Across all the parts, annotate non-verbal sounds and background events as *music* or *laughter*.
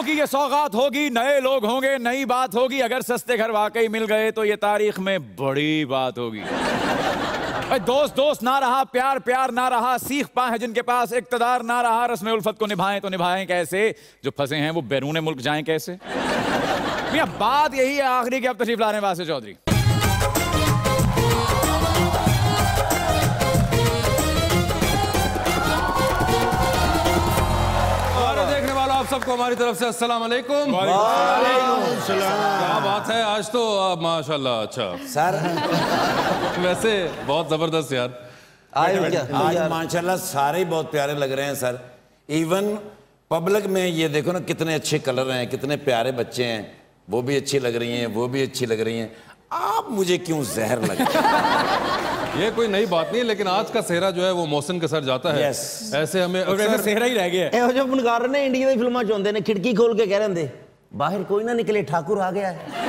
आंसुओं की ये सौगात होगी, नए लोग होंगे, नई बात होगी। अगर सस्ते घर वाकई मिल गए तो ये तारीख में बड़ी बात होगी। *laughs* भाई, दोस्त दोस्त, ना रहा, प्यार प्यार ना रहा, सीख पाए है जिनके पास, इकतदार ना रहा, रस्म उल्फत को निभाएँ तो निभाएँ कैसे? जो फंसे हैं वो बैरून मुल्क जाएँ कैसे? *laughs* भैया बात यही है आखिरी की, अब तशरीफ़ लाने वासे चौधरी। वालों आप सबको हमारी तरफ़ से अस्सलाम वालेकुम। क्या बात है? आज तो माशाल्लाह अच्छा। सर। वैसे बहुत ज़बरदस्त यार। आए हो क्या? आज माशाल्लाह सारे ही बहुत प्यारे लग रहे हैं सर। इवन पब्लिक में ये देखो ना कितने अच्छे कलर हैं कितने प्यारे बच्चे हैं। वो भी अच्छी लग रही हैं वो भी अच्छी लग रही हैं। आप मुझे क्यों जहर लग ये कोई नई बात नहीं है लेकिन आज का सेहरा जो है वो मौसम के सर जाता है Yes. ऐसे हमें और वैसे अक्सर सेहरा ही रह गया है ਇਹੋ ਜਿਹੇ ਫਨਕਾਰ ਨੇ ਇੰਡੀਆ ਦੀ ਫਿਲਮਾਂ ਚ ਹੁੰਦੇ ਨੇ ਖਿੜਕੀ ਖੋਲ ਕੇ ਕਹਿ ਰਹਿੰਦੇ ਬਾਹਰ ਕੋਈ ਨਾ ਨਿਕਲੇ ਠਾਕੁਰ ਆ ਗਿਆ ਹੈ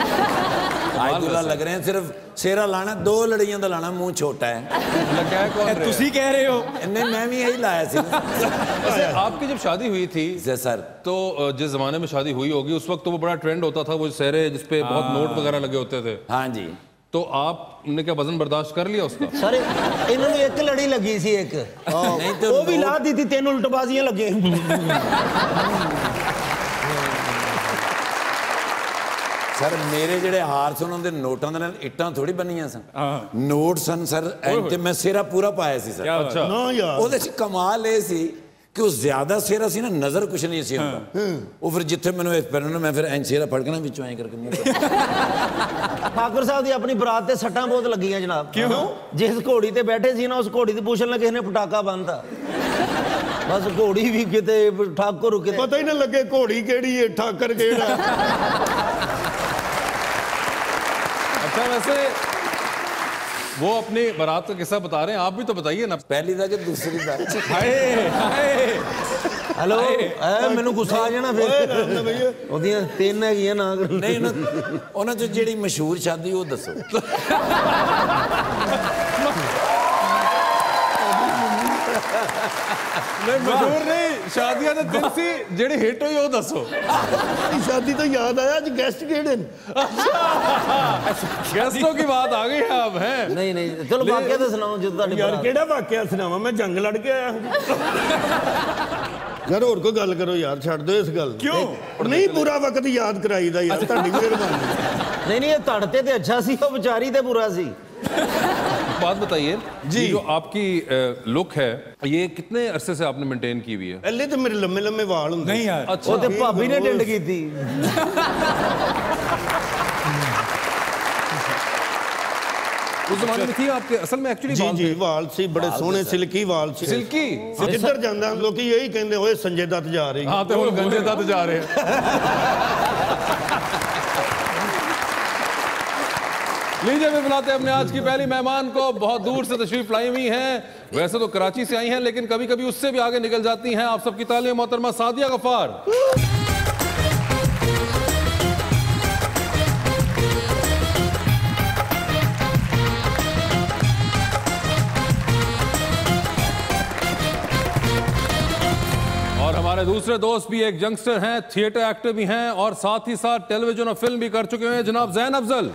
आज दूल्हा लग रहे हैं सिर्फ सेरा लाना दो लड़ियां का लाना मुंह छोटा है लगा है कौन रहे? तुसी कह रहे हो नहीं मैं भी यही लाया सी वैसे आपकी जब शादी हुई थी जी सर तो अ, जिस जमाने में शादी हुई होगी उस वक्त तो वो बड़ा ट्रेंड होता था वो सहरे जिसपे बहुत नोट वगैरह लगे होते थे हाँ जी तो आपने क्या वजन बर्दाश्त कर लिया उसका ਸਰ ਇਹਨਾਂ ਨੂੰ ਇੱਕ ਲੜੀ ਲੱਗੀ ਸੀ ਇੱਕ ਨਹੀਂ ਤੇ ਉਹ ਵੀ ਦੋ- ਲਾ ਦਿੱਤੀ ਤਿੰਨ ਉਲਟਬਾਜ਼ੀਆਂ ਲੱਗੇ ਸਰ ਮੇਰੇ ਜਿਹੜੇ ਹਾਰ ਸੀ ਉਹਨਾਂ ਦੇ ਨੋਟਾਂ ਦੇ ਨਾਲ ਇੱਟਾਂ ਥੋੜੀ ਬੰਨੀਆਂ ਸਨ ਨੋਟ ਸਨ ਸਰ ਐਂ ਤੇ ਮੈਂ ਸਿਰਾ ਪੂਰਾ ਪਾਇਆ ਸੀ ਸਰ अच्छा ਨਾ ਯਾਰ ਉਹਦੇ ਚ ਕਮਾਲ ਇਹ ਸੀ ਕਿ ਉਹ ਜ਼ਿਆਦਾ ਸਿਹਰਾ ਸੀ ਨਾ ਨਜ਼ਰ ਕੁਛ ਨਹੀਂ ਸੀ ਹੁੰਦਾ ਉਹ ਫਿਰ ਜਿੱਥੇ ਮੈਨੂੰ ਇਸ ਪੈਰ ਨੂੰ ਮੈਂ ਫਿਰ ਐਂ ਸਿਹਰਾ ਫੜਕਣਾ ਵਿੱਚੋਂ ਐਂ ਕਰਕੇ ਮੂੰਹ ਠਾਕੁਰ ਸਾਹਿਬ ਦੀ ਆਪਣੀ ਬਰਾਤ ਤੇ ਸੱਟਾਂ ਬਹੁਤ ਲੱਗੀਆਂ ਜਨਾਬ। ਕਿਉਂ? ਜਿਸ ਘੋੜੀ ਤੇ ਬੈਠੇ ਸੀ ਨਾ ਉਸ ਘੋੜੀ ਦੀ ਪੁੱਛਣ ਲੱਗੇ ਨੇ ਪਟਾਕਾ ਬੰਦਾ ਬਸ ਘੋੜੀ ਵੀ ਕਿਤੇ ਠਾਕੁਰ ਕਿਤੇ ਪਤਾ ਹੀ ਨਾ ਲੱਗੇ ਘੋੜੀ ਕਿਹੜੀ ਹੈ ਠਾਕਰ ਕਿਹੜਾ। *laughs* ਅੱਛਾ ਵੈਸੇ वो अपनी बारात का किस्सा बता रहे हैं आप भी तो बताइए ना ਪਹਿਲੀ ਦਾ ਕਿ ਦੂਸਰੀ ਦਾ हाय हाय ਹੈਲੋ ਐ ਮੈਨੂੰ ਗੁੱਸਾ ਆ ਜਾਣਾ ਫਿਰ ਉਹਦੀਆਂ ਤਿੰਨ ਹੈਗੀਆਂ ਨਾ ਕਰੋ। ਨਹੀਂ ਉਹਨਾਂ ਉਹਨਾਂ ਚੋਂ ਜਿਹੜੀ ਮਸ਼ਹੂਰ ਸ਼ਾਦੀ ਉਹ ਦੱਸੋ ਨਹੀਂ ਮਸ਼ਹੂਰ ਨਹੀਂ ਸ਼ਾਦੀਆਂ ਦਾ ਦਿਨ ਸੀ ਜਿਹੜੇ ਹਿੱਟ ਹੋਈ ਉਹ ਦੱਸੋ। ਸ਼ਾਦੀ ਤੋਂ ਯਾਦ ਆਇਆ ਅੱਜ ਗੈਸਟ ਕਿਹੜੇ ਨੇ? ਗੈਸਟੋਂ ਕੀ ਬਾਤ ਆ ਗਈ ਆਪ ਹੈ? ਨਹੀਂ ਨਹੀਂ ਚਲੋ ਵਾਕਿਆ ਤਾਂ ਸੁਣਾਓ ਜਦੋਂ ਤੁਹਾਡੇ ਯਾਰ ਕਿਹੜਾ ਵਾਕਿਆ ਸੁਣਾਵਾਂ? ਮੈਂ ਜੰਗ ਲੜ ਕੇ ਆਇਆ ਯਾਰ ਹੋਰ ਕੋਈ ਗੱਲ ਕਰੋ ਯਾਰ ਛੱਡ ਦਿਓ ਇਸ ਗੱਲ ਕਿਉਂ? ਨਹੀਂ ਬੁਰਾ ਵਕਤ ਯਾਦ ਕਰਾਈਦਾ ਯਾਰ ਤੁਹਾਡੀ ਮਿਹਰਬਾਨੀ। ਨਹੀਂ ਨਹੀਂ ਇਹ ਤੜਤੇ ਤੇ ਅੱਛਾ ਸੀ ਉਹ ਵਿਚਾਰੀ ਤੇ ਬੁਰਾ ਸੀ। बात बताइए जी जो आपकी लुक है ये कितने अरसे से आपने मेंटेन की हुई है ਪਹਿਲੇ ਤੇ ਮੇਰੇ ਲੰਮੇ ਲੰਮੇ ਵਾਲ ਹੁੰਦੇ नहीं यार अच्छा ਉਹ ਤੇ ਭਾਬੀ ਨੇ ਟਿੰਡ ਕੀਤੀ उस जमाने में थी आपके असल में एक्चुअली ਜੀ ਜੀ ਵਾਲ ਸੀ ਬੜੇ ਸੋਹਣੇ ਸਿਲਕੀ ਵਾਲ ਸੀ सिल्की ਜਿੱਧਰ ਜਾਂਦਾ ਲੋਕੀ ਇਹੀ ਕਹਿੰਦੇ ਓਏ ਸੰਜੇ ਦੱਤ ਜਾ ਰਹੀ हाँ तो हम गंजे तक जा रहे *laughs* हैं लीजिए भी बुलाते हैं अपने आज की पहली मेहमान को। बहुत दूर से तशरीफ़ लाई हुई हैं। वैसे तो कराची से आई हैं, लेकिन कभी कभी उससे भी आगे निकल जाती हैं। आप सबकी तालीम मोहतरमा सादिया गफार और हमारे दूसरे दोस्त भी एक यंगस्टर हैं, थिएटर एक्टर भी हैं, और साथ ही साथ टेलीविज़न और फ़िल्म भी कर चुके हैं। जनाब Jain Afzal.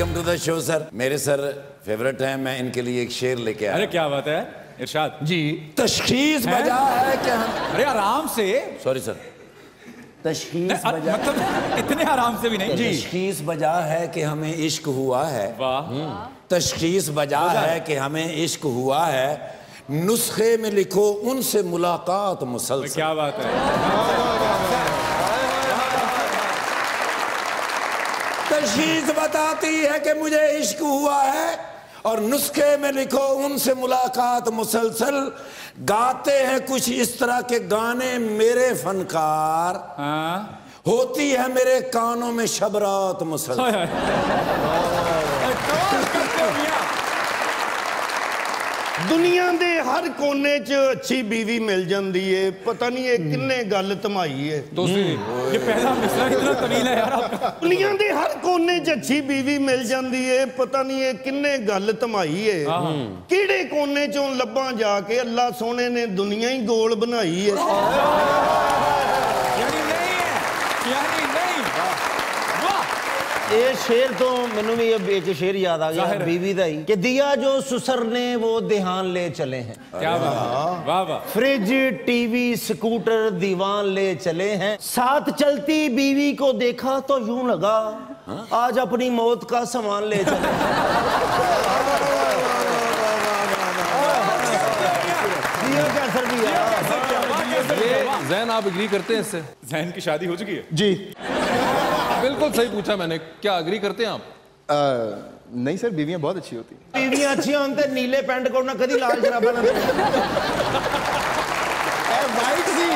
Welcome to the show sir मेरे सर फेवरेट हैं मैं इनके लिए एक शेर लेके आया। अरे क्या बात है? इरशाद। ਜੀ तशखीस बजा है कि हम अरे आराम से। सॉरी सर तशखीस बजा मतलब इतने आराम से भी नहीं। जी। तशखीस बजा है कि हमें इश्क हुआ है। वाह। तशखीस बजा है कि हमें इश्क हुआ है। नुस्खे में लिखो उनसे मुलाकात मुसलसल क्या बात है। तशखीस बताती है कि मुझे इश्क हुआ है और नुस्खे में लिखो उनसे मुलाकात मुसलसल। गाते हैं कुछ इस तरह के गाने मेरे फनकार। हाँ। होती है मेरे कानों में शबरात मुसलसल। ਦੁਨੀਆ ਦੇ ਹਰ ਕੋਨੇ 'ਚ ਅੱਛੀ ਬੀਵੀ ਮਿਲ ਜਾਂਦੀ ਏ ਪਤਾ ਨਹੀਂ ਇਹ ਕਿੰਨੇ ਗੱਲ ਧਮਾਈ ਏ तो उसने ये पहला मिसरा कितना तमील है यार आपका ਦੁਨੀਆ ਦੇ ਹਰ ਕੋਨੇ 'ਚ ਅੱਛੀ ਬੀਵੀ ਮਿਲ ਜਾਂਦੀ ਏ ਪਤਾ ਨਹੀਂ ਇਹ ਕਿੰਨੇ ਗੱਲ ਧਮਾਈ ਏ ਕਿਹੜੇ ਕੋਨੇ 'ਚੋਂ ਲੱਭਾਂ ਜਾ ਕੇ ਅੱਲਾ ਸੋਹਣੇ ਨੇ ਦੁਨੀਆ ਹੀ ਗੋਲ ਬਣਾਈ ਏ ਇਹ ਸ਼ੇਰ ਤੋਂ ਮੈਨੂੰ ਵੀ एक शेर याद आ गया बीवी का ही ਹੀ ਕਿ ਦਿਆ ਜੋ ਸੁਸਰ ਨੇ ਉਹ ਦੇਹਾਨ ਲੈ ਚਲੇ ਹੈ। ਕੀ ਬਾਤ ਵਾਹ। फ्रिज टीवी स्कूटर दीवान ले चले हैं साथ चलती बीवी को देखा तो यूँ लगा आज अपनी मौत का सामान ले चले जैन आप एग्री करते हैं इससे जैन की शादी हो चुकी है जी बिल्कुल सही पूछा मैंने। क्या अग्री करते हैं आप? आ, नहीं सर बीवियाँ बहुत अच्छी होती हैं। बीवियाँ अच्छी होते नीले पैंट को ना कभी लाल शराबा ना। वाइट सी।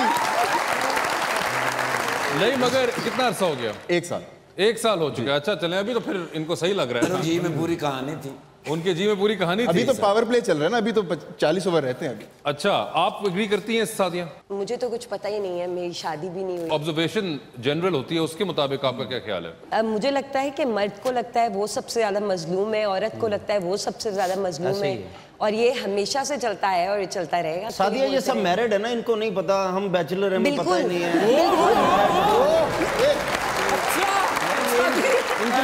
नहीं मगर कितना अरसा हो गया? एक साल। एक साल हो चुका है। अच्छा चले अभी तो फिर इनको सही लग रहा है जी में पूरी कहानी थी। उनके जी में पूरी कहानी अभी थी तो पावर प्ले चल रहा है ना अभी तो चालीस ओवर रहते हैं अभी। अच्छा आप एग्री करती हैं इस शादियाँ? मुझे तो कुछ पता ही नहीं है मेरी शादी भी नहीं हुई। ऑब्जर्वेशन जनरल होती है उसके मुताबिक आपका क्या ख्याल है? अब मुझे लगता है कि मर्द को लगता है वो सबसे ज़्यादा मजलूम है औरत को लगता है वो सबसे ज़्यादा मजलूम है। और ये हमेशा से चलता है और ये चलता रहेगा तो सादिया ये सब मैरिड है। ना इनको नहीं पता हम बैचलर हैं हमें पता बिल्कुल। नहीं है।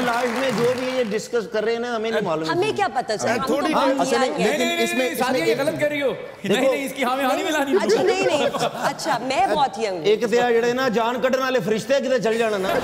लाइफ में जो भी ये डिस्कस कर रहे हैं ना हमें नहीं मालूम हमें क्या पता थोड़ी तो लेकिन इसमें ये गलत रही हो। नहीं नहीं इसकी अच्छा नहीं नहीं। अच्छा मैं बहुत यंग एक तो ना जान कटने वाले फरिश्ते किते चल जाना ना?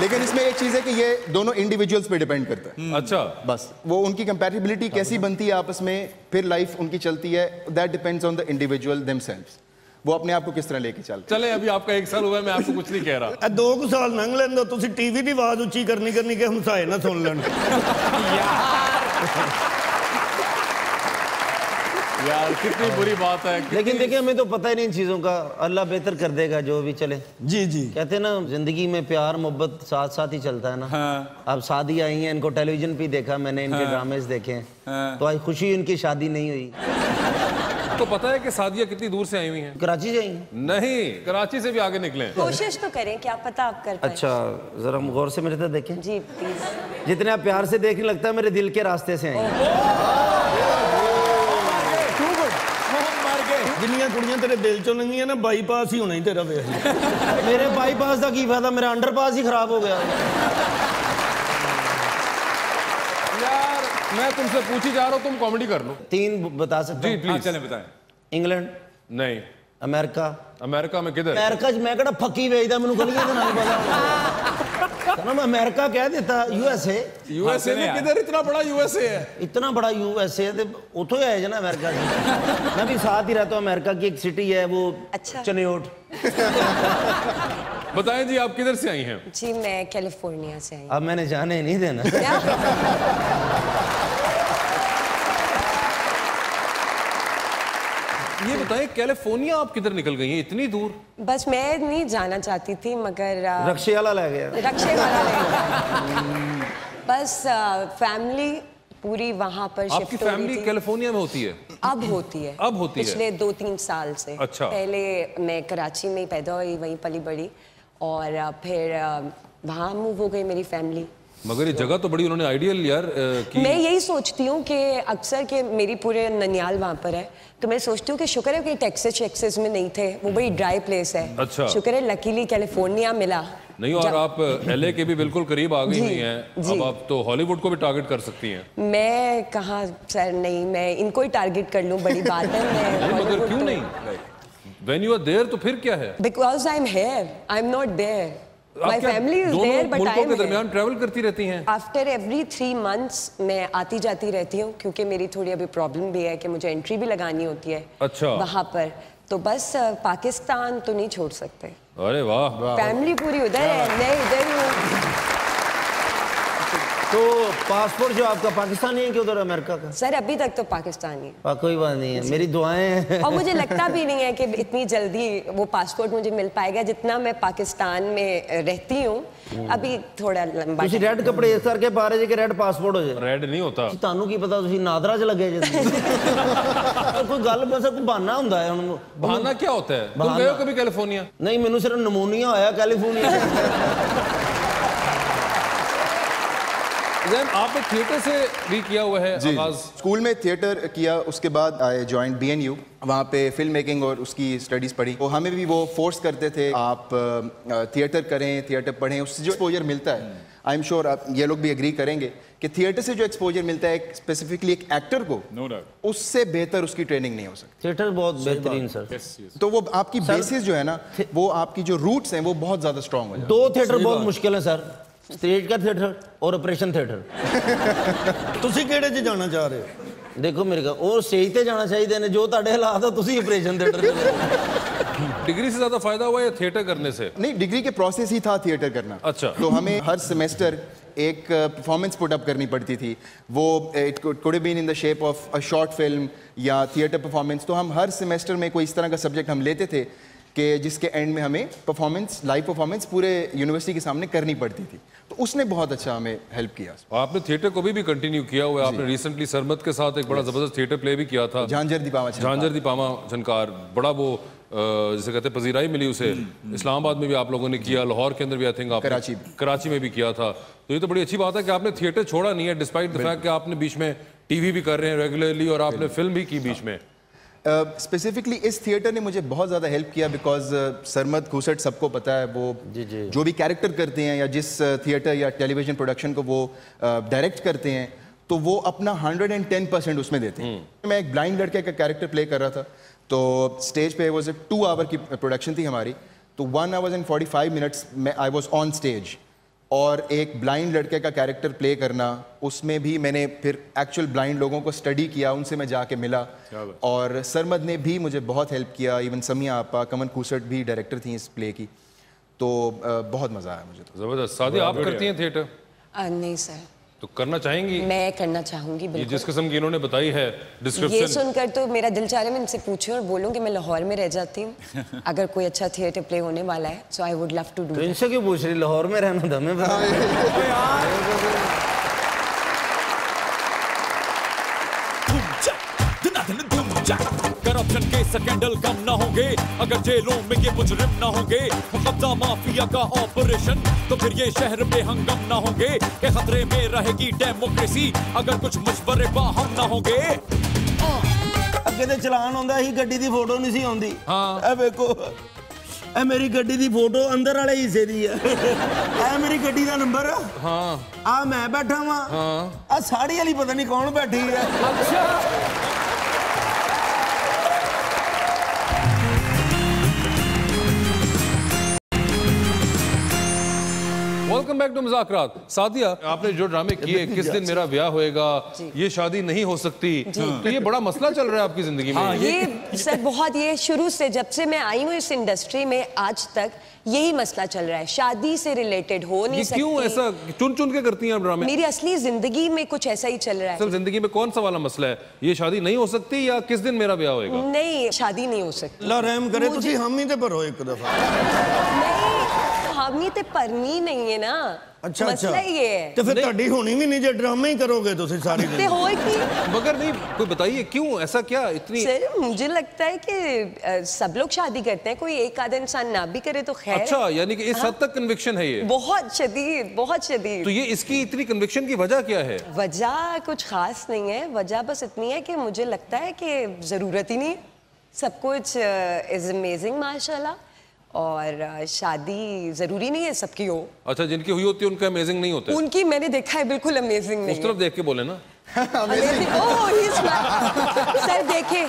लेकिन इसमें एक चीज़ है कि ये दोनों इंडिविजुअल्स पे डिपेंड करता है। हम्म। अच्छा। बस वो उनकी कंपेटेबिलिटी कैसी बनती है आपस में फिर लाइफ उनकी चलती है that depends on the individual themselves वो अपने आप को किस तरह लेके चलते चले अभी आपका एक साल हुआ है मैं आपको कुछ नहीं कह रहा *laughs* ਇਹ ਦੋ ਕੁ ਸਾਲ ਲੰਘ ਲੈਂਦੇ ਤੁਸੀਂ ਟੀਵੀ ਦੀ ਆਵਾਜ਼ ਉੱਚੀ ਕਰਨੀ ਕਰਨੀ ਕਿ ਹਮਸਾਏ ਨਾ ਸੁਣ ਲੈਣ यार कितनी बुरी बात है लेकिन देखिए हमें तो पता ही नहीं इन चीज़ों का अल्लाह बेहतर कर देगा जो भी चले ਜੀ ਜੀ कहते हैं ना जिंदगी में प्यार मोहब्बत साथ साथ ही चलता है ना अब शादी आई है इनको टेलीविजन पे ही देखा मैंने इनके ड्रामेज देखे हैं तो आज खुशी इनकी शादी नहीं हुई तो पता है कि सादिया कितनी दूर से आई हुई हैं कराची जाएंगे नहीं कराची से भी आगे निकले हैं। कोशिश तो करें क्या पता आप कर पाए अच्छा जरा गौर से मेरे तरफ देखें जी प्लीज जितने आप प्यार से देखने लगता है मेरे दिल के रास्ते से आए हैं। मर गए ਜਿੰਨੀਆਂ ਕੁੜੀਆਂ ਤੇਰੇ ਦਿਲ ਚੋਂ ਲੰਘੀਆਂ ਨਾ ਬਾਈਪਾਸ ਹੀ ਹੋਣਾ ਹੀ ਤੇਰਾ ਵੇਖ ਲਈ। मेरे बाईपास का की फायदा मेरा अंडरपास ही खराब हो गया यार मैं तुमसे पूछी जा रहा हूँ तुम कॉमेडी कर लो तीन बता सकते जी हैं हाँ प्लीज चलें बताएं इंग्लैंड नहीं अमेरिका अमेरिका में किधर ਅਮਰੀਕਾ 'ਚ ਮੈਂ ਕਿਹੜਾ ਫੱਕੀ ਵੇਚਦਾ ਮੈਨੂੰ ਗਲੀਆਂ ਦੇ ਨਾਲ ਪਤਾ ਨਾ ਮੈਂ ਅਮਰੀਕਾ ਕਹਿ ਦਿੱਤਾ ਯੂ ਐਸ ਏ यूएसए में किधर इतना बड़ा यूएसए है इतना बड़ा यू एस ए तो उतो ही आए ना अमेरिका से मैं भी साथ ही रहता हूँ अमेरिका की एक सिटी है वो अच्छा। चनियोट बताएं जी आप किधर से आई हैं जी मैं कैलिफोर्निया से आई अब मैंने जाने नहीं देना ये बताएँ कैलिफ़ोर्निया आप किधर निकल गई हैं? इतनी दूर। बस मैं नहीं जाना चाहती थी मगर रक्षे वाला ले गया। रक्षे वाला नहीं बस फैमिली पूरी वहाँ पर आपकी शिफ्ट हो फैमिली कैलिफ़ोर्निया में होती है? अब होती है। अब होती है। पिछले दो तीन साल से। अच्छा। पहले मैं कराची में ही पैदा हुई वहीं पली बड़ी। और फिर वहाँ मूव हो गई मेरी फैमिली। मगर ये जगह तो बड़ी उन्होंने आइडियल यार कि। मैं यही सोचती हूँ कि अक्सर के मेरी पूरे ननियाल वहाँ पर है तो मैं सोचती हूँ कि शुक्र है कि टैक्सेस शैक्सेस में नहीं थे वो बड़ी ड्राई प्लेस है। अच्छा। शुक्र है लकीली कैलिफ़ोर्निया मिला। नहीं और आप एलए के भी बिल्कुल करीब आ गई हुई हैं। अब आप तो हॉलीवुड को भी टारगेट कर सकती हैं। मैं कहाँ सर नहीं मैं इनको ही टारगेट कर लूँ बड़ी बात है मैं *laughs* मगर क्यों तो- नहीं? वेन यू आर देयर तो फिर क्या है? Here I am not there आप my family is there but I के दरमियान ट्रैवल करती रहती हैं? आफ्टर एवरी थ्री मंथ्स मैं आती जाती रहती हूँ क्योंकि मेरी थोड़ी अभी प्रॉब्लम भी है कि मुझे एंट्री भी लगानी होती है अच्छा। वहाँ पर। तो बस पाकिस्तान तो नहीं छोड़ सकते। अरे वाह फैमिली पूरी उधर है मैं इधर हूँ। तो पासपोर्ट जो आपका पाकिस्तानी है कि उधर अमेरिका का सर अभी तक तो पाकिस्तानी है हाँ, कोई बात नहीं है मेरी दुआएं हैं और मुझे लगता भी नहीं है कि इतनी जल्दी वो पासपोर्ट मुझे मिल पाएगा जितना मैं पाकिस्तान में रहती हूँ अभी थोड़ा लंबा ਤੁਸੀਂ ਰੈੱਡ ਕੱਪੜੇ ਇਸ ਕਰਕੇ ਪਾ ਰਹੇ ਜੇ ਕਿ ਰੈੱਡ ਪਾਸਪੋਰਟ ਹੋ ਜਾਏ रेड नहीं होता ਤੁਹਾਨੂੰ ਕੀ ਪਤਾ ਤੁਸੀਂ ਨਾਦਰਾ 'ਚ ਲੱਗੇ ਜੇ *laughs* ਕੋਈ ਗੱਲ ਬਸ ਕੋਈ ਬਹਾਨਾ ਹੁੰਦਾ ਹੈ ਹੁਣ बहाना क्या होता है तुम बहाना- गए हो कभी कैलिफोर्निया ਨਹੀਂ ਮੈਨੂੰ ਸਿਰਫ ਨਮੂਨੀਆ ਹੋਇਆ ਕੈਲੀਫੋਰਨੀਆ *laughs* आपने थिएटर से भी किया हुआ है जी स्कूल में थिएटर किया उसके बाद I join B N U वहाँ पे फ़िल्म मेकिंग और उसकी स्टडीज़ पढ़ी। तो हमें भी वो फोर्स करते थे आप थिएटर करें थिएटर पढ़ें उससे जो एक्सपोजर मिलता है। आई एम श्योर आप ये लोग भी एग्री करेंगे कि थिएटर से जो एक्सपोजर मिलता है स्पेसिफिकली एक एक्टर को नो डाउट उससे बेहतर उसकी ट्रेनिंग नहीं हो सकती। थिएटर बहुत बेहतरीन सर। तो वो आपकी बेसिस जो है ना वो आपकी जो रूट्स हैं वो बहुत ज़्यादा स्ट्रांग हो दो थिएटर बहुत मुश्किल है सर। स्टेज का थिएटर और ऑपरेशन थिएटर ਤੁਸੀਂ ਕਿਹੜੇ 'ਚ ਜਾਣਾ ਚਾਹ ਰਹੇ ਹੋ ਦੇਖੋ ਮੇਰੇ ਕਾ ਉਹ ਸਟੇਜ ਤੇ ਜਾਣਾ ਚਾਹੀਦੇ ਨੇ ਜੋ ਤੁਹਾਡੇ ਹਾਲਾਤ ਆ ਤੁਸੀਂ ਆਪਰੇਸ਼ਨ ਥੀਏਟਰ ਤੇ डिग्री से ज्यादा फायदा हुआ या थिएटर करने से नहीं डिग्री के प्रोसेस ही था थिएटर करना अच्छा। तो हमें हर सेमेस्टर एक परफॉर्मेंस पुट अप करनी पड़ती थी वो it could been in the shape of a short film या थिएटर परफॉर्मेंस तो हम हर सेमेस्टर में कोई इस तरह का सब्जेक्ट हम लेते थे कि जिसके एंड में हमें परफॉर्मेंस लाइव परफॉर्मेंस पूरे यूनिवर्सिटी के सामने करनी पड़ती थी। तो उसने बहुत अच्छा हमें हेल्प किया। आपने थिएटर को भी, भी कंटिन्यू किया हुआ है। आपने रिसेंटली सरमत के साथ एक बड़ा ज़बरदस्त थिएटर प्ले भी किया था। झांझर छनकार। झांझर दीपामा झनकार बड़ा वो जिसे कहते हैं पजीराई मिली उसे। इस्लामाबाद में भी आप लोगों ने किया लाहौर के अंदर भी आई थिंक आप कराची। कराची में भी किया था। तो ये तो बड़ी अच्छी बात है कि आपने थिएटर छोड़ा नहीं है डिस्पाइट द फैक्ट कि आपने बीच में टीवी भी कर रहे हैं रेगुलरली और आपने फ़िल्म भी की बीच में। स्पेसिफिकली uh, इस थिएटर ने मुझे बहुत ज़्यादा हेल्प किया बिकॉज़ uh, सरमद घूसट सबको पता है वो जी, जी। जो भी कैरेक्टर करते हैं या जिस थिएटर या टेलीविज़न प्रोडक्शन को वो डायरेक्ट uh, करते हैं तो वो अपना 110 परसेंट उसमें देते हैं। मैं एक ब्लाइंड लड़के का कैरेक्टर प्ले कर रहा था तो स्टेज पे वॉज़ ए टू आवर की प्रोडक्शन थी हमारी तो one hours and forty five minutes में आई वॉज़ ऑन स्टेज और एक ब्लाइंड लड़के का कैरेक्टर प्ले करना उसमें भी मैंने फिर एक्चुअल ब्लाइंड लोगों को स्टडी किया उनसे मैं जाके मिला। और सरमद ने भी मुझे बहुत हेल्प किया इवन समिया आपा कमन कुसट भी डायरेक्टर थी इस प्ले की। तो बहुत मज़ा आया मुझे तो। ज़बरदस्त। शादी आप करती हैं थिएटर नहीं सर तो करना चाहेंगी? मैं करना चाहूँगी ये बिल्कुल। जिस किस्म की इन्होंने बताई है ये सुनकर तो मेरा दिल चाह रहा है मैं इनसे पूछूँ और बोलूँ कि मैं लाहौर में रह जाती हूँ। *laughs* अगर कोई अच्छा थिएटर प्ले होने वाला है so I would love to तो डू इनसे क्यों पूछ रही? लाहौर में रहना था हमें *laughs* *laughs* स्कैंडल कम ना होंगे अगर जेलों में ये मुजरिम ना होंगे कब्जा माफिया का ऑपरेशन तो फिर ये शहर पे हंगम ना होंगे के खतरे में रहेगी डेमोक्रेसी अगर कुछ मशवरे बाहम ना होंगे ਅੱਗੇ ਤੇ ਚਲਾਨ ਆਉਂਦਾ ਸੀ ਗੱਡੀ ਦੀ ਫੋਟੋ ਨਹੀਂ ਸੀ ਆਉਂਦੀ ਹਾਂ ਇਹ ਵੇਖੋ ਇਹ ਮੇਰੀ ਗੱਡੀ ਦੀ ਫੋਟੋ ਅੰਦਰ ਵਾਲੇ ਹਿੱਸੇ ਦੀ ਆ ਇਹ ਮੇਰੀ ਗੱਡੀ ਦਾ ਨੰਬਰ ਹਾਂ ਆ ਮੈਂ ਬੈਠਾ ਵਾਂ ਹਾਂ ਆ ਸਾੜੀ ਵਾਲੀ ਪਤਾ ਨਹੀਂ ਕੌਣ ਬੈਠੀ ਆ welcome back to Mazaaqraat Sadia आपने जो ड्रामे किए *laughs* किस दिन मेरा ब्याह होएगा ये शादी नहीं हो सकती। तो ये बड़ा मसला चल रहा है आपकी ज़िंदगी में। हाँ, ये सर बहुत ये शुरू से जब से मैं आई हूँ इस इंडस्ट्री में आज तक यही मसला चल रहा है। शादी से रिलेटेड हो नहीं सकती। क्यों ऐसा चुन चुन के करती हैं ड्रामे मेरी असली ज़िंदगी में कुछ ऐसा ही चल रहा है। सर ज़िंदगी में कौन सा वाला मसला है? ये शादी नहीं हो सकती या किस दिन मेरा ब्याह होएगा? नहीं शादी नहीं हो सकती। अल्लाह रहम करे हम ही पर हो एक दफ़ा। हामी ते परनी नहीं है ना ਅੱਛਾ ਅੱਛਾ मसला ये है ਤੇ ਫਿਰ ਤੁਹਾਡੀ ਹੋਣੀ ਵੀ ਨਹੀਂ ਜੇ ਡਰਾਮੇ ਹੀ ਕਰੋਗੇ ਤੁਸੀਂ ਸਾਰੀ ते ਜ਼ਿੰਦਗੀ हो की मगर नहीं कोई बताइए क्यों ऐसा क्या इतनी सर मुझे लगता है कि अ, सब लोग शादी करते हैं कोई एक आधा इंसान ना भी करे तो खैर अच्छा यानी कि इस हद तक कन्विक्शन है ये बहुत शदीद बहुत शदीद तो ये इसकी इतनी कन्विक्शन की वजह क्या है वजह कुछ खास नहीं है वजह बस इतनी है कि मुझे लगता है कि ज़रूरत ही नहीं है सब कुछ इज़ अमेजिंग माशाल्लाह और शादी ज़रूरी नहीं है सबकी हो। अच्छा जिनकी हुई होती है उनका अमेजिंग नहीं होता? उनकी मैंने देखा है बिल्कुल अमेजिंग नहीं उस तरफ़ देख के बोले ना। *laughs* Oh. *laughs* सर देखे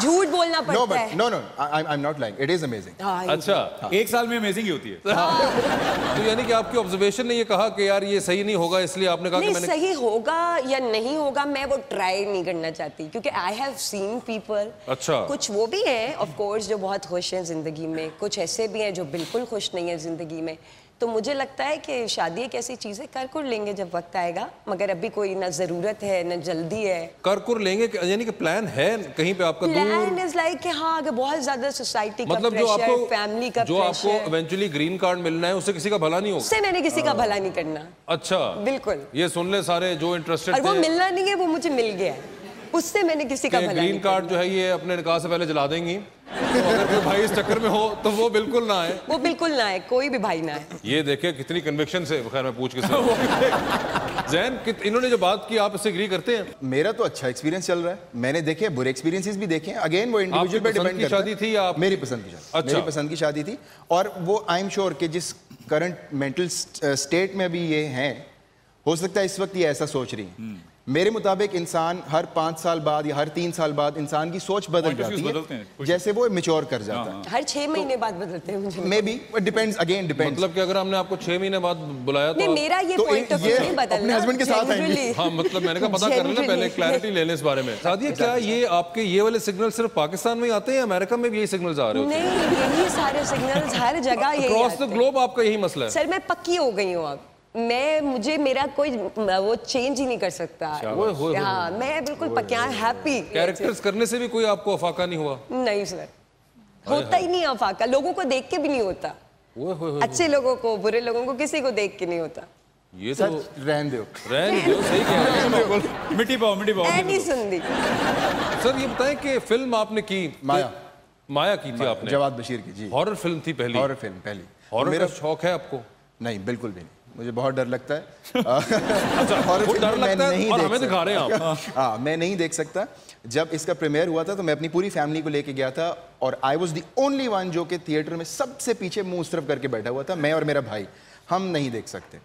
झूठ बोलना पड़ता है। No no I am not like it is amazing हाँ, अच्छा एक साल में अमेजिंग ही होती है। *laughs* तो यानी कि आपकी ऑब्जर्वेशन ने ये कहा कि यार ये सही नहीं होगा इसलिए आपने कहा कि नहीं मैंने सही होगा या नहीं होगा मैं वो ट्राई नहीं करना चाहती क्योंकि आई हैव सीन पीपल अच्छा। कुछ वो भी हैं ऑफ़ कोर्स जो बहुत खुश हैं ज़िंदगी में कुछ ऐसे भी हैं जो बिल्कुल खुश नहीं है ज़िंदगी में। तो मुझे लगता है कि शादी एक ऐसी चीज़ है कर कुर लेंगे जब वक्त आएगा मगर अभी कोई ना ज़रूरत है ना जल्दी है। कर कुर लेंगे यानी कि प्लान है कहीं पे आपका प्लान इज़ लाइक कि हाँ अगर बहुत ज़्यादा सोसाइटी का मतलब जो प्रेशर आपको फैमिली का जो आपको इवेंचुअली ग्रीन कार्ड मिलना है उससे किसी का भला नहीं होगा? उससे मैंने किसी का भला नहीं करना। अच्छा। बिल्कुल। ये सुन ले सारे जो इंटरेस्टेड वो मिलना नहीं है वो मुझे मिल गया है। उससे मैंने किसी का भला ग्रीन कार्ड जो है ये अपने निकाह से पहले जला देंगी। तो अगर कोई भाई इस चक्कर में हो तो वो बिल्कुल ना आए। वो बिल्कुल ना है कोई भी भाई ना है ये देखे कितनी कन्विक्शन से खैर मैं पूछ के जैन कित- इन्होंने जो बात की आप इससे एग्री करते हैं? मेरा तो अच्छा एक्सपीरियंस चल रहा है। मैंने देखे बुरे एक्सपीरियंसेस भी देखे अगेन वो इंडिविजुअल पे डिपेंड की करता है। शादी थी या आप- मेरी पसंद की शादी। अच्छा। मेरी पसंद की शादी थी। और वो आई एम श्योर कि जिस करंट मेंटल स्टेट में अभी ये हैं हो सकता है इस वक्त ये ऐसा सोच रही हैं। मेरे मुताबिक इंसान हर पाँच साल बाद या हर तीन साल बाद इंसान की सोच बदल जाती है। जैसे वो मेच्योर कर जाता है। हर छह महीने बाद बदलते हैं maybe depends again depends मतलब कि अगर हमने आपको छह महीने बाद बुलाया तो मेरा ये तो पॉइंट ऑफ़ व्यू नहीं बदलना अपने husband के साथ आएँगे। हाँ मतलब मैंने कहा पता कर लेना पहले क्लैरिटी ले लें इस बारे में। सादिया क्या ये आपके ये वाले सिग्नल सिर्फ़ पाकिस्तान में ही आते हैं अमेरिका में भी यही सिग्नल आ रहे होते हैं? नहीं यही सारे सिग्नल्स हर जगह यही क्रॉस द ग्लोब आपका यही मसला है। सर मैं पक्की हो गई हूँ अब। मैं मुझे मेरा कोई वो चेंज ही नहीं कर सकता। हाँ मैं बिल्कुल पक्की हैप्पी कैरेक्टर्स करने से भी कोई आपको अफाका नहीं हुआ? नहीं सर होता ही। नहीं अफाका। लोगों को देख के भी नहीं होता। ओए होए होए। अच्छे लोगों को बुरे लोगों को किसी को देख के नहीं होता। ये तो रहन दो। रहने दो सही कह रहे हैं। मिट्टी पाओ मिट्टी पाओ नहीं सुनती। सर ये बताएँ कि फ़िल्म आपने की माया। माया की थी आपने? जवाद बशीर की जी। हॉरर फ़िल्म थी पहली। हॉरर फ़िल्म पहली। हॉरर मेरा शौक है आपको? नहीं बिल्कुल भी नहीं। मुझे बहुत डर लगता है। *laughs* अच्छा वो फ़िल्म डर मैं लगता है नहीं और हमें दिखा रहे हैं आप। *laughs* हाँ मैं नहीं देख सकता। जब इसका प्रीमियर हुआ था तो मैं अपनी पूरी फैमिली को लेके गया था और I was the only one जो कि थिएटर में सबसे पीछे मुँह उस तरफ़ करके बैठा हुआ था मैं और मेरा भाई। हम नहीं देख सकते।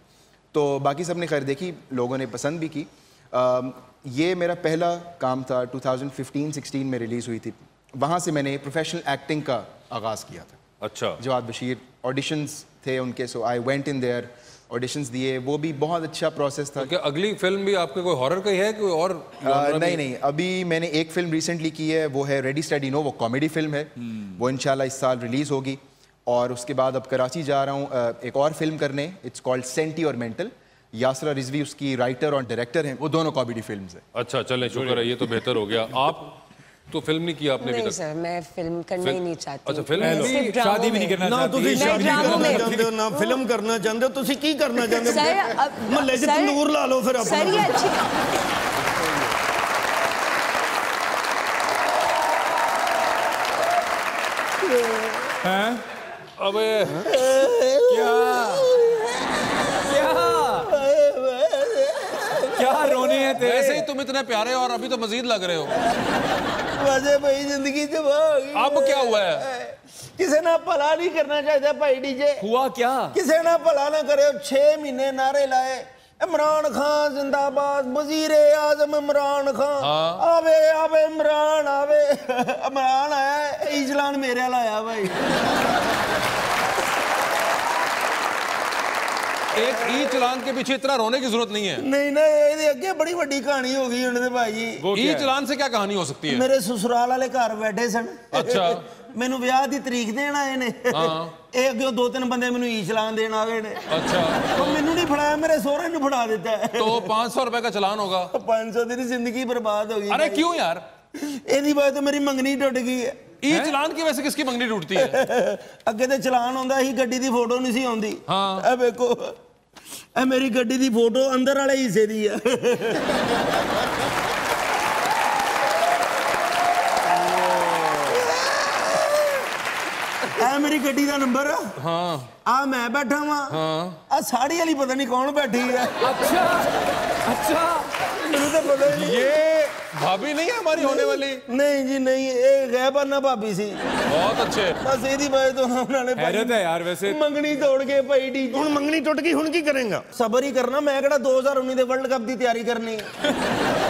तो बाकी सबने खैर देखी लोगों ने पसंद भी की। अम, ये मेरा पहला काम था 2015-16 में रिलीज़ हुई थी। वहाँ से मैंने प्रोफेशनल एक्टिंग का आगाज़ किया था। अच्छा। जवाद बशीर ऑडिशंस थे उनके so I went in there auditions दिए वो भी बहुत अच्छा प्रोसेस था। क्या अगली फ़िल्म भी आपके कोई हॉरर का ही है कोई और आ, नहीं? नहीं अभी मैंने एक फ़िल्म रिसेंटली की है वो है रेडी स्टडी नो वो कॉमेडी फ़िल्म है। वो इंशाल्लाह इस साल रिलीज़ होगी। और उसके बाद अब कराची जा रहा हूँ एक और फ़िल्म करने इट्स कॉल्ड सेंटी और मेंटल यासरा रिजवी उसकी राइटर और डायरेक्टर हैं वो दोनों कॉमेडी फ़िल्म है। अच्छा चले शुक्र है ये तो बेहतर हो गया। आप तो फिल्म नहीं की आपने अभी नहीं तक सर मैं फिल्म करना ही नहीं चाहती अच्छा, फिल्म मैं भी- सिर्फ ड्रामों शादी भी नहीं में। करना ਨਾ चाहती ਤੁਸੀਂ ਮੈਂ ਸ਼ਾਦੀ ਡਰਾਮੋ ਕਰਨਾ में- ਚਾਹੁੰਦੇ ਹੋ ਨਾ ਫਿਲਮ ਕਰਨਾ ਚਾਹੁੰਦੇ ਹੋ ਤੁਸੀਂ ਕੀ ਕਰਨਾ ਚਾਹੁੰਦੇ ਹੋ सर अब ਮਹੱਲੇ 'ਚ सर- ਤੰਦੂਰ ਲਾ ਲਓ ਫਿਰ सर ਆਪਣਾ ये अच्छी हैं अबे क्या क्या रहे थे वैसे ही तुम इतने प्यारे हो और अभी तो मजीद लग रहे हो। वैसे भाई ज़िंदगी जब अब क्या हुआ है? किसे ना पला नहीं करना चाहिए भाई डीजे। हुआ क्या? किसे ना पला ना करे छह महीने नारे लाए। इमरान खान जिंदाबाद वज़ीर आज़म इमरान खान। हाँ। आवे आवे इमरान आवे। *laughs* इमरान आया इजलान मेरे लाया भाई। एक ई चलान के पीछे इतना रोने की जरूरत नहीं है ਨਹੀਂ ਨਾ ਇਹਦੇ ਅੱਗੇ ਬੜੀ ਵੱਡੀ ਕਹਾਣੀ ਹੋ ਗਈ ਹੁਣ ਤੇ ਭਾਜੀ वो ई क्या है? चलान से क्या कहानी हो सकती है ਮੇਰੇ ਸਸੁਰਾਲ ਵਾਲੇ ਘਰ ਬੈਠੇ ਸਨ ਅੱਛਾ। ਮੈਨੂੰ ਵਿਆਹ ਦੀ ਤਰੀਕ ਦੇਣ ਆਏ ਨੇ ਇਹ ਅੱਗੇ ਦੋ ਤਿੰਨ ਬੰਦੇ ਮੈਨੂੰ ਈ ਚਲਾਨ ਦੇਣ ਆ ਗਏ ਨੇ अच्छा ਉਹ ਮੈਨੂੰ ਨਹੀਂ ਫੜਾਇਆ ਮੇਰੇ ਸਹੁਰੇ ਨੂੰ ਫੜਾ ਦਿੱਤਾ तो पाँच सौ रुपए का चलान होगा 500 ਦੀ ਜ਼ਿੰਦਗੀ ਬਰਬਾਦ ਹੋ ਗਈ अरे ਭਾਈ। क्यों यार ਇਹਦੀ ਵਜ੍ਹਾ ਤੋਂ ਮੇਰੀ ਮੰਗਣੀ ਟੁੱਟ ਗਈ ਹੈ ई चलान की वजह से किसकी मंगनी टूटती है ਅੱਗੇ ਤੇ ਚਲਾਨ ਹੁੰਦਾ ਸੀ ਗੱਡੀ ਦੀ ਫੋਟੋ ਨਹੀਂ ਸੀ ਆਉਂਦੀ ਹਾਂ। ਇਹ ਵੇਖੋ ਇਹ ਮੇਰੀ ਗੱਡੀ ਦੀ ਫੋਟੋ ਅੰਦਰ ਵਾਲੇ ਹਿੱਸੇ ਦੀ ਆ। ਮੇਰੀ ਗੱਡੀ ਦਾ ਨੰਬਰ ਆ। ਹਾਂ। ਆ ਮੈਂ ਬੈਠਾ ਵਾਂ। ਹਾਂ। ਆ ਸਾੜੀ ਵਾਲੀ ਪਤਾ ਨਹੀਂ ਕੌਣ ਬੈਠੀ ਆ। ਅੱਛਾ। ਅੱਛਾ। ਮੈਨੂੰ ਤਾਂ ਪਤਾ ਨਹੀਂ ਇਹ भाभी नहीं है हमारी होने वाली ਨਹੀਂ ਜੀ ਨਹੀਂ ਇਹ ਗੈਬਾਨਾ ਭਾਬੀ ਸੀ बहुत अच्छे ਬਸ ਇਹਦੀ ਵਜ੍ਹਾ ਤੋਂ ਉਹਨਾਂ ਨੇ ਭਾਈ हैरत है यार वैसे ਮੰਗਣੀ ਤੋੜ ਕੇ ਭਾਈ ਡੀ ਹੁਣ ਮੰਗਣੀ ਟੁੱਟ ਗਈ ਹੁਣ ਕੀ ਕਰੇਗਾ ਸਬਰ ਹੀ ਕਰਨਾ ਮੈਂ ਕਿਹੜਾ 2019 ਦੇ ਵਰਲਡ ਕੱਪ ਦੀ ਤਿਆਰੀ ਕਰਨੀ ਹੈ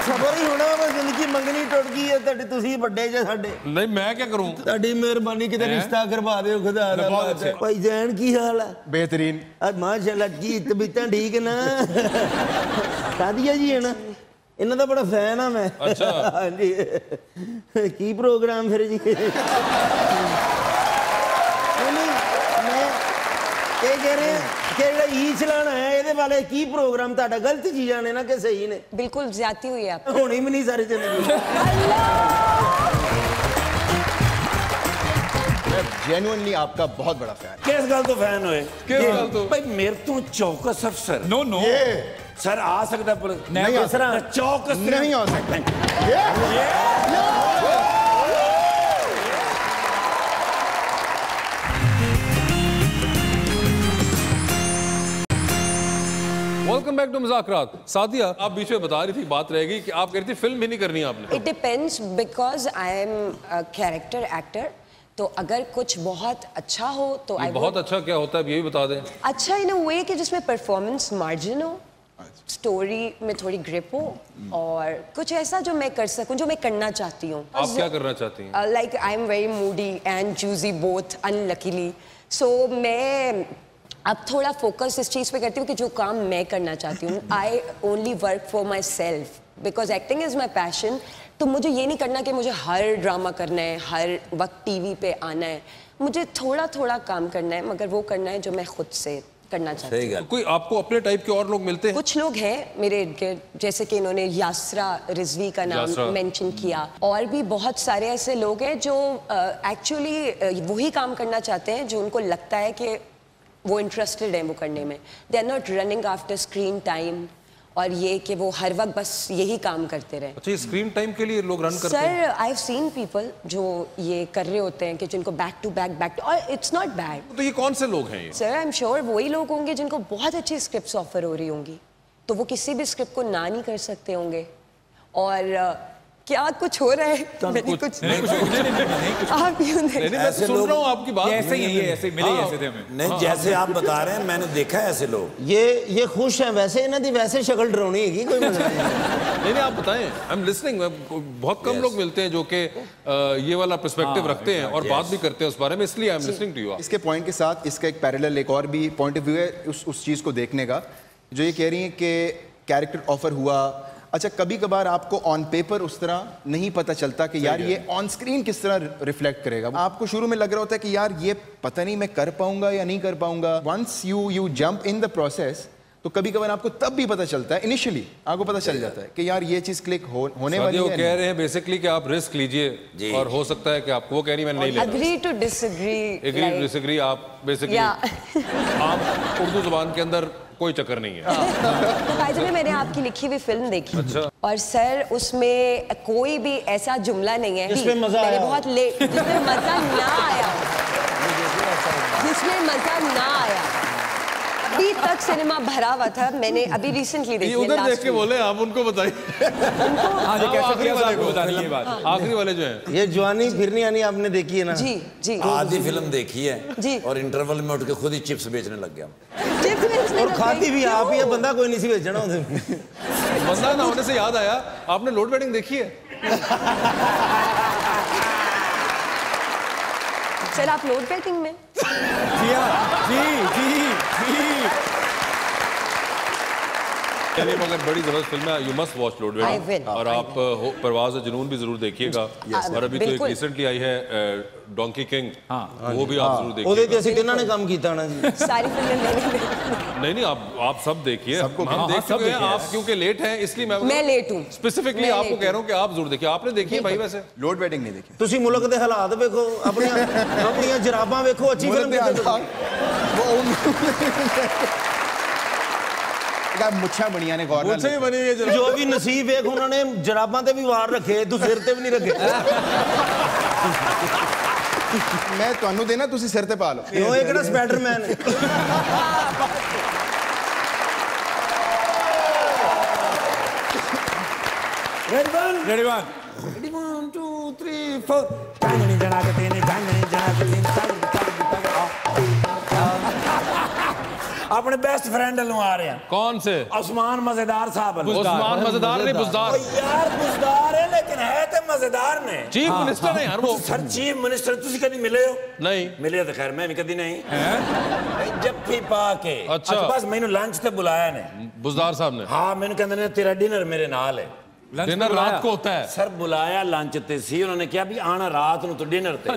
ਖਬਰ ਹੀ ਹੋਣਾ ਮੈਂ ਜ਼ਿੰਦਗੀ ਮੰਗਣੀ ਟੁੱਟ ਗਈ ਹੈ ਤੁਹਾਡੇ ਤੁਸੀਂ ਵੱਡੇ ਜੇ ਸਾਡੇ। ਨਹੀਂ ਮੈਂ ਕੀ ਕਰੂੰ? ਤੁਹਾਡੀ ਮਿਹਰਬਾਨੀ ਕਿਤੇ ਰਿਸ਼ਤਾ ਕਰਵਾ ਦਿਓ ਖੁਦਾ ਦਾ ਭਾਈ ਜੈਨ ਕੀ ਹਾਲ ਹੈ? ਬਿਹਤਰੀਨ। ਅੱਜ ਮਾਸ਼ਾਅੱਲਾ ਜੀ ਤਬੀਤਾਂ ਠੀਕ ਨਾ? ਸਾਦੀਆ ਜੀ ਹੈ ਨਾ ਇਹਨਾਂ ਦਾ ਬੜਾ ਫੈਨ ਆ ਮੈਂ। ਅੱਛਾ। ਹਾਂਜੀ। ਕੀ ਪ੍ਰੋਗਰਾਮ ਫਿਰ ਜੀ? ਮੈਂ ਇਹ ਕਹਿ ਰਿਹਾ ਕਿ ਜਿਹੜਾ ਈ ਚਲਾਣਾ ਹੈ ਇਹਦੇ ਵਾਲੇ ਕੀ ਪ੍ਰੋਗਰਾਮ ਤੁਹਾਡਾ ਗਲਤ ਚੀਜ਼ਾਂ ਨੇ ਨਾ ਕਿ ਸਹੀ ਨੇ बिल्कुल ज्यादा हुई है आप ਹੋਣੀ ਵੀ ਨਹੀਂ ਸਾਰੀ ਜ਼ਿੰਦਗੀ मैं जेन्युइनली आपका बहुत बड़ा फैन किस गल तो फैन होए किस गल तो? भाई मेरे तो चौकस अफसर नो नो सर आ सकता पुलिस नहीं ਕਿਸ ਤਰ੍ਹਾਂ चौकस नहीं हो सकता welcome back to Mazaq Raat Sadia आप बीच में बता रही थी बात रहेगी कि आप कह रही थी फ़िल्म भी नहीं करनी आपने। It depends because I am character actor तो अगर कुछ बहुत अच्छा हो तो ये आई बहुत अच्छा क्या होता है ये भी बता दें। अच्छा इन अ वे कि जिसमें परफॉर्मेंस मार्जिन हो स्टोरी में थोड़ी ग्रिप हो और कुछ ऐसा जो मैं कर सकूँ जो मैं करना चाहती हूँ। आप क्या करना चाहती हैं? Like I am very moody and choosy both unluckily so मैं अब थोड़ा फोकस इस चीज़ पे करती हूँ कि जो काम मैं करना चाहती हूँ I only work for myself because acting is my passion तो मुझे ये नहीं करना कि मुझे हर ड्रामा करना है हर वक्त टीवी पे आना है। मुझे थोड़ा थोड़ा काम करना है मगर वो करना है जो मैं खुद से करना चाहती हूँ। कोई आपको अपने टाइप के और लोग मिलते हैं? कुछ लोग हैं मेरे जैसे कि इन्होंने यासरा रिजवी का नाम मेंशन किया। और भी बहुत सारे ऐसे लोग हैं जो एक्चुअली वही काम करना चाहते हैं जो उनको लगता है कि वो इंटरेस्टेड हैं वो करने में. They are not running after screen time और ये कि वो हर वक्त बस यही काम करते रहे. अच्छा ये स्क्रीन टाइम के लिए लोग रन करते हैं? Sir I have seen people जो ये कर रहे होते हैं कि जिनको back to back back to और इट्स नॉट बैड तो ये कौन से लोग हैं ये? सर आई एम श्योर वही लोग होंगे जिनको बहुत अच्छी स्क्रिप्ट्स ऑफ़र हो रही होंगी. तो वो किसी भी स्क्रिप्ट को ना नहीं कर सकते होंगे. और क्या कुछ हो रहा है? मैंने कुछ नहीं नहीं आप यूँ नहीं तो सुन रहा हूँ आपकी बात। ऐसे ही ऐसे मिले हाँ। ऐसे थे हमें। नहीं हाँ। जैसे आप बता रहे हैं मैंने देखा है ऐसे लोग। ये ये खुश हैं वैसे इन्हें दी वैसे शक्ल डरावनी है कोई मतलब मसला *laughs* नहीं नहीं आप बताएँ। आई एम लिसनिंग बहुत कम लोग मिलते हैं जो कि ये वाला पर्सपेक्टिव हाँ, रखते हैं और बात भी करते हैं उस बारे में इसलिए I am listening to you इसके पॉइंट के साथ इसका एक पैरेलल एक और भी पॉइंट ऑफ़ व्यू है उस उस चीज़ को देखने का जो ये कह रही है कि कैरेक्टर ऑफ़र हुआ अच्छा कभी कभार आपको ऑन पेपर उस तरह नहीं पता चलता कि यार ये ऑन स्क्रीन किस तरह रिफ्लेक्ट करेगा। आपको शुरू में लग रहा होता है कि यार ये पता नहीं मैं कर पाऊँगा या नहीं कर पाऊँगा। Once you you jump in the process तो कभी कभार आपको तब भी पता चलता है इनिशियली आपको पता चल जाता है कि यार ये चीज़ क्लिक हो, होने वाली है कह रहे हैं बेसिकली कि आप रिस्क लीजिए और हो सकता है कि आपको वो कह रही मैंने नहीं लेना agree to disagree agree like- disagree आप बेसिकली Yeah. *laughs* आप उर्दू ज़ुबान के अंदर कोई चक्कर नहीं है। भाई साहब, मैंने आपकी लिखी हुई फ़िल्म देखी। अच्छा। और सर उसमें कोई भी ऐसा जुमला नहीं है। जिसमें मज़ा आया बहुत लेट जिसमें मज़ा ना आया जिसमें मज़ा ना आया अभी तक सिनेमा भरा हुआ था मैंने अभी रिसेंटली देखी उधर देख के बोले आप उनको बताइए। हाँ जी कैसे आखिरी वाले को। बता दी बात? आखिरी वाले जो हैं। ये जवानी फिरनी आनी आपने देखी है ना? जी जी। आधी फ़िल्म देखी है जी। और इंटरवल में उठ के खुद ही चिप्स बेचने लग गया। और खाती भी आप ही बंदा कोई नहीं सी बेचना उधर बंदा ना होने से याद आया आपने लोड वेडिंग देखी है? सर आप लोड बैटिंग में? जी हाँ जी जी। *laughs* जी चलिए मगर बड़ी जबरदस्त फिल्म है you must watch load I will. और आप अ, हो- परवाज और जुनून भी जरूर देखिएगा और अभी तो एक बिल्कुल। रिसेंटली आई है डोंकी किंग वो भी आप जरूर ਉਹਦੇ देखिएगा ਤੇ ਅਸੀਂ ਕਿਹਨਾਂ ਨੇ ਕੰਮ ਕੀਤਾ ਨਾ ਜੀ सारी फिल्में मैंने देखी नहीं नहीं आप आप सब देखिए हम हाँ, देख हाँ, सब चुके हैं देखे हैं। आप क्योंकि लेट हैं इसलिए मैं मैं लेट हूँ स्पेसिफिकली मैं आपको late कह रहा हूँ कि आप जरूर देखिए आपने देखी है भाई वैसे लोड वेडिंग नहीं देखी ਤੁਸੀਂ ਮੁਲਕ ਦੇ ਹਾਲਾਤ ਵੇਖੋ ਆਪਣੀਆਂ ਆਪਣੀਆਂ ਜਰਾਬਾਂ ਵੇਖੋ ਅੱਛੀ ਫਿਲਮ मुल्क ਦੇਖੋ ਹੈਗਾ ਮੁੱਛਾ ਬਣੀਆਂ ਨੇ ਗੌਰ ਨਾਲ ਮੁੱਛੇ ਬਣੀ ਹੈ ਜੋ ਵੀ ਨਸੀਬ ਵੇਖ ਉਹਨਾਂ ਨੇ ਜਰਾਬਾਂ ਤੇ ਵੀ ਵਾਰ ਰੱਖੇ ਤੂੰ ਸਿਰ ਤੇ ਵੀ ਨਹੀਂ ਰੱਖੇ ਮੈਂ ਤੁਹਾਨੂੰ ਦੇਣਾ ਤੁਸੀਂ ਸਿਰ ਤੇ ਪਾ ਲਓ ਉਹ ਇਹ ਕਿਹੜਾ ਸਪਾਈਡਰਮੈਨ ਹੈ Ready one? Ready one. Ready one, two, three, four. Gangnam Janakatene, Gangnam Janakatene. अपने बेस्ट फ्रेंड नु आ रहे हैं। कौन से? उस्मान मज़ेदार साहब उस्मान मज़ेदार नहीं बुजदार। यार बुजदार है लेकिन है तो मज़ेदार ने। चीफ मिनिस्टर है। यार वो। सर चीफ मिनिस्टर तुसी कभी मिले हो? नहीं। मिले तो खैर मैं भी कभी नहीं। जफ्फी पा के। अच्छा। बस मैंने लंच ते बुलाया ने। बुजदार साहब ने? हाँ मैंने कहते ने तेरा डिनर मेरे नाल है। डिनर रात को होता है। सर बुलाया लंच ते सी उन्होंने कहा भी आना रात ਨੂੰ तो डिनर ते।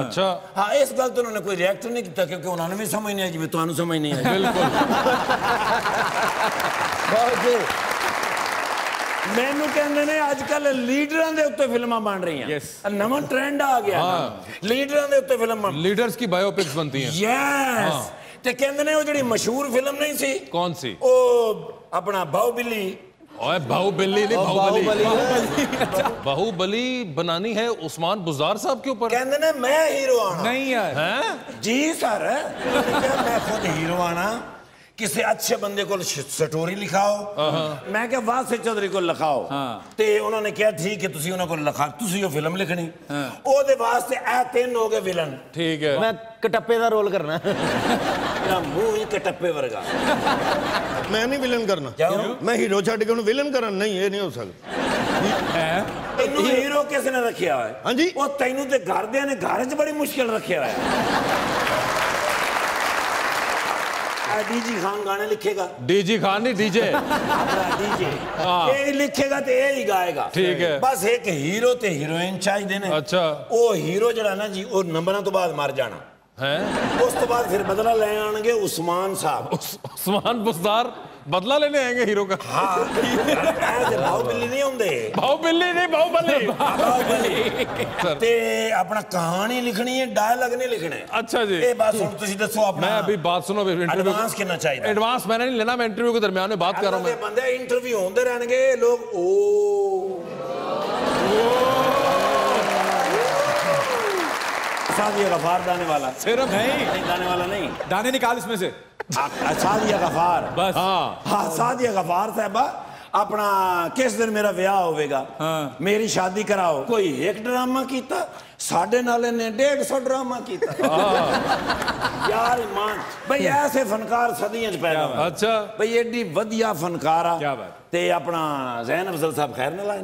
ਅੱਛਾ। ਹਾਂ ਇਸ ਗੱਲ ਤੋਂ ਉਹਨਾਂ ਨੇ ਕੋਈ ਰਿਐਕਟ ਨਹੀਂ ਕੀਤਾ ਕਿਉਂਕਿ ਉਹਨਾਂ ਨੂੰ ਵੀ ਸਮਝ ਨਹੀਂ ਆਈ ਜਿਵੇਂ ਤੁਹਾਨੂੰ ਸਮਝ ਨਹੀਂ ਆਈ। ਬਿਲਕੁਲ। *laughs* ਬਹੁਤ ਜੀ। ਮੈਨੂੰ ਕਹਿੰਦੇ ਨੇ ਅੱਜ ਕੱਲ ਲੀਡਰਾਂ ਦੇ ਉੱਤੇ ਫਿਲਮਾਂ ਬਣ ਰਹੀਆਂ। ਨਵਾਂ ਟ੍ਰੈਂਡ ਆ ਗਿਆ। ਲੀਡਰਾਂ ਦੇ ਉੱਤੇ ਫਿਲਮਾਂ। ਲੀਡਰਸ ਕੀ ਬਾਇਓਪਿਕਸ ਬਣਦੀਆਂ? ਯੈਸ ਤੇ ਕਹਿੰਦੇ ਨੇ ਉਹ ਜਿਹੜੀ ਮਸ਼ਹੂਰ ਫਿਲਮ ਨਹੀਂ ਸੀ ਕੌਣ ਸੀ? ਉਹ ਆਪਣਾ ਬਾਹੂਬਲੀ बाहुबली बाहुबली। बनानी है उस्मान बुजार साहब के ऊपर। कहते ने मैं हीरो आना। नहीं यार। हैं? जी सर। मैं खुद हीरो आना? किसी अच्छे बंदे को स्टोरी लिखाओ। हाँ। मैं क्या वासे चौधरी को लिखाओ? हाँ। ते उन्होंने कहा ठीक है तुसी उन्होंने लिखा तुसी यो फ़िल्म लिखनी। हाँ। ओ दे वास्ते ए तीन हो गए विलन ठीक है। मैं कटप्पे का रोल करना। ਇਹਦਾ ਮੂੰਹ ਹੀ ਕਟੱਪੇ ਵਰਗਾ ਮੈਂ ਨਹੀਂ ਵਿਲਨ ਕਰਨਾ ਕਿਉਂ? ਮੈਂ ਹੀਰੋ ਛੱਡ ਕੇ ਉਹਨੂੰ ਵਿਲਨ ਕਰਾਂ ਨਹੀਂ ਇਹ ਨਹੀਂ ਹੋ ਸਕਦਾ ਤੈਨੂੰ ਹੀਰੋ ਕਿਸ ਨੇ ਰੱਖਿਆ ਹੋਇਆ ਹੈ? ਹਾਂਜੀ। ਉਹ ਤੈਨੂੰ ਤੇ ਘਰਦਿਆਂ ਨੇ ਘਰ 'ਚ ਬੜੀ ਮੁਸ਼ਕਿਲ ਰੱਖਿਆ ਹੋਇਆ ਆ ਡੀਜੀ ਖਾਨ ਗਾਣੇ ਲਿਖੇਗਾ डीजी खान नहीं डीजे ਆਪਣਾ ਡੀਜੇ ਹਾਂ। ਇਹ ਲਿਖੇਗਾ ਤੇ ਇਹ ਹੀ ਗਾਏਗਾ ਠੀਕ ਹੈ। ਬਸ ਇੱਕ ਹੀਰੋ ਤੇ ਹੀਰੋਇਨ ਚਾਹੀਦੇ ਨੇ ਅੱਛਾ। ਉਹ ਹੀਰੋ ਜਿਹੜਾ ਨਾ ਜੀ ਉਹ ਨੰਬਰਾਂ ਤੋਂ ਬਾਅਦ ਮਰ ਜਾਣਾ उस तो बाद फिर बदला ले आएँगे उस्मान साहब। उस्मान बुस्तार बदला लेने आएँगे हीरो का? हाँ। नहीं होंगे। नहीं *laughs* ते अपना कहानी लिखनी है डायलॉग नहीं लिखने। अच्छा जी। बात तुझे दसो अपना मैं अभी बात सुनो एडवांस कितना चाहिए एडवांस मैंने नहीं लेना मैं इंटरव्यू के दरमियान में बात कर रहा हूँ मैं। बंदे इंटरव्यू होंगे रहेंगे लोग ओ। ਓ सादिया गफार दाने वाला सिर्फ नहीं नहीं दाने वाला नहीं दाने निकाल इसमें से आ- सादिया गफार बस हाँ ਹਾਂ ਸਾਦੀਆ ਗਫਾਰ ਸਾਹਿਬਾ ਆਪਣਾ ਕਿਸ ਦਿਨ ਮੇਰਾ ਵਿਆਹ ਹੋਵੇਗਾ ਹਾਂ। ਮੇਰੀ ਸ਼ਾਦੀ ਕਰਾਓ ਕੋਈ ਇੱਕ ਡਰਾਮਾ ਕੀਤਾ ਸਾਡੇ ਨਾਲ ਇਹਨੇ 150 ਡਰਾਮਾ ਕੀਤਾ ਯਾਰ ਇਮਾਨ ਬਈ ਐਸੇ ਫਨਕਾਰ ਸਦੀਆਂ ਚ ਪੈਦਾ ਹੋਏ अच्छा ਬਈ ਐਡੀ ਵਧੀਆ ਫਨਕਾਰ ਆ ਕਿਆ ਬਾਤ। ਤੇ ਆਪਣਾ ਜ਼ੈਨ ਅਫਜ਼ਲ ਸਾਹਿਬ ਖੈਰ ਨਾਲ ਆਏ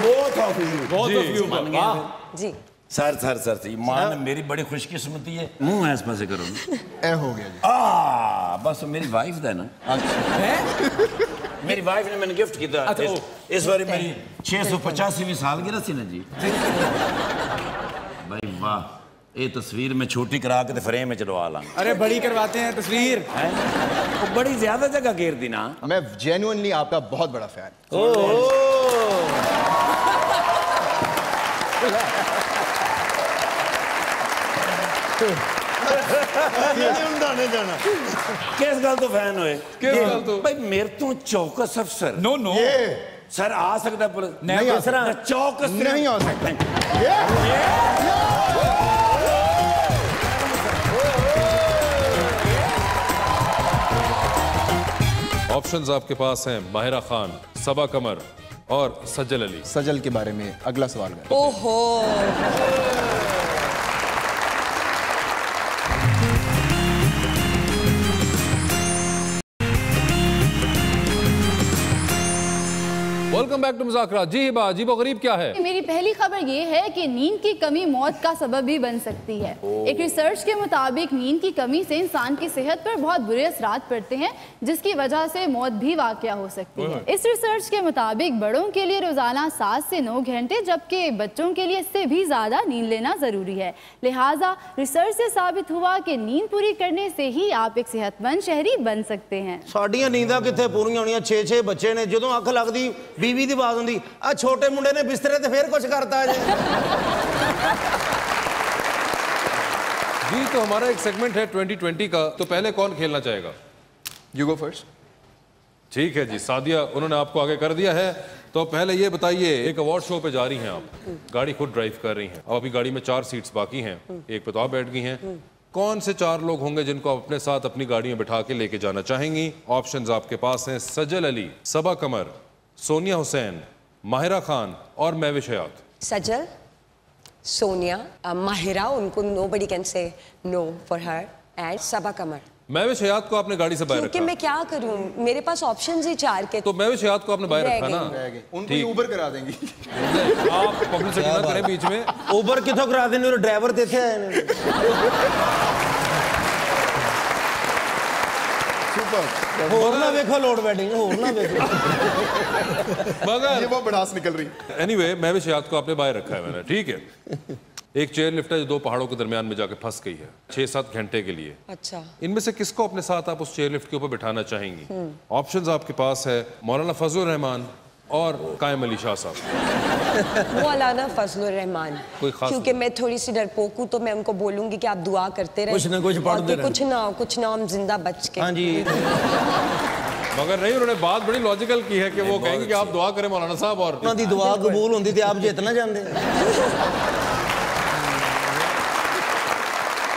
both of you both of you बाबा जी। सर सर सर सर मान हाँ। मेरी बड़ी खुशकिस्मती है। मुँह है इसमें से करो। ए हो गया जी। आ बस मेरी वाइफ दा ना। अच्छा। मेरी वाइफ ने मैंने गिफ्ट किया। अच्छा इस बार मेरी छह सौ पचासीवीं सालगिरह सी ना जी। *laughs* भाई वाह ये तस्वीर में छोटी करा के फ्रेम में चलवा ला अरे बड़ी करवाते हैं तस्वीर। है? तो बड़ी ज़्यादा जगह घेर दी ना। मैं जेन्युनली आपका बहुत बड़ा फ़ैन किस गल तो फ़ैन मेरे तो चौकस अफसर नो नो सर आ सकता पुलिस नहीं आ सकता चौकस नहीं आ सकता ऑप्शंस आपके पास हैं माहिरा खान सबा कमर और सजल अली। सजल के बारे में अगला सवाल ओहो। वेलकम बैक टू मुजाकरा जी हिबा अजीब गरीब क्या है? मेरी पहली खबर ये है कि नींद की कमी मौत का सबब भी बन सकती है। एक रिसर्च के मुताबिक नींद की कमी से इंसान की सेहत पर बहुत बुरे असरात पड़ते हैं जिसकी वजह से मौत भी वाक़ हो सकती है। इस रिसर्च के मुताबिक बड़ों के लिए रोज़ाना सात से नौ घंटे जबकि बच्चों के लिए इससे भी ज़्यादा नींद लेना ज़रूरी है। लिहाजा रिसर्च से साबित हुआ कि नींद पूरी करने से ही आप एक सेहतमंद शहरी बन सकते हैं। साड़ियाँ नींदा कितने पूरी होनी छे छे बच्चे ने जो अख लगती बीवी ਬੀਵੀ ਦੀ ਆਵਾਜ਼ ਹੁੰਦੀ ਆ ਛੋਟੇ ਮੁੰਡੇ ਨੇ ਬਿਸਤਰੇ ਤੇ ਫੇਰ ਕੁਝ ਕਰਤਾ ਜੇ जी तो हमारा एक सेगमेंट है 2020 का तो पहले कौन खेलना चाहेगा यू गो फर्स्ट ठीक है जी सादिया उन्होंने आपको आगे कर दिया है तो पहले ये बताइए एक अवार्ड शो पे जा रही हैं आप गाड़ी खुद ड्राइव कर रही हैं अब अभी गाड़ी में चार सीट्स बाकी हैं एक पे तो आप बैठ गई हैं कौन से चार लोग होंगे जिनको आप अपने साथ अपनी गाड़ी में बिठा के लेके जाना चाहेंगी ऑप्शंस आपके पास हैं सजल अली सबा कमर सोनिया हुसैन माहिरा खान और महविश हयात। सजल सोनिया माहिरा उनको nobody can say no for her and Saba Qamar. Mehwish Hayat को आपने गाड़ी से बाहर रखा। क्योंकि मैं क्या करूँ? मेरे पास ऑप्शंस ही चार के तो महविश हयात को आपने बाहर रखा ना? उनको ऊबर करा देंगे। *laughs* आप पब्लिसिटी ना करें बीच में। ऊबर कितों करा देने ड्राइवर देते हैं। *laughs* ਤੇ ਇੱਥੇ ਆਏ ਨੇ ਹੋਰ ਨਾ ਵੇਖੋ ਲੋਡ ਬੈਡਿੰਗ ਹੋਰ ਨਾ ਵੇਖੋ मगर ये वो बड़ास निकल रही एनीवे anyway, महविश हयात को आपने बाहर रखा है मैंने ठीक है एक चेयर लिफ्ट है जो दो पहाड़ों के दरमियान में जाके फंस गई है छह सात घंटे के लिए अच्छा इनमें से किसको अपने साथ आप उस चेयर लिफ्ट के ऊपर बिठाना चाहेंगी ऑप्शंस आपके पास है मौलाना फजल रहमान और कायम अली शाह साहब। मौलाना फजल रहमान क्योंकि मैं थोड़ी सी डरपोक हूँ तो मैं उनको बोलूँगी कि आप दुआ करते रहे। कुछ ना कुछ पढ़ दे कुछ ना कुछ ना हम ज़िंदा बच के। हाँ जी। मगर नहीं उन्होंने बात बड़ी लॉजिकल की है कि वो कहेंगे कि आप दुआ करें मौलाना साहब और उन्होंने दी दुआ कबूल होती थी आप जितना जानते